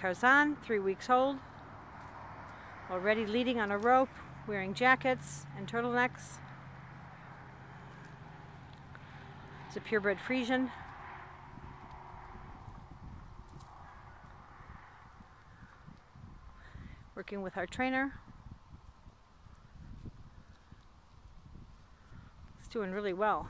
Carzan, three weeks old. Already leading on a rope, wearing jackets and turtlenecks. It's a purebred Friesian. Working with our trainer. It's doing really well.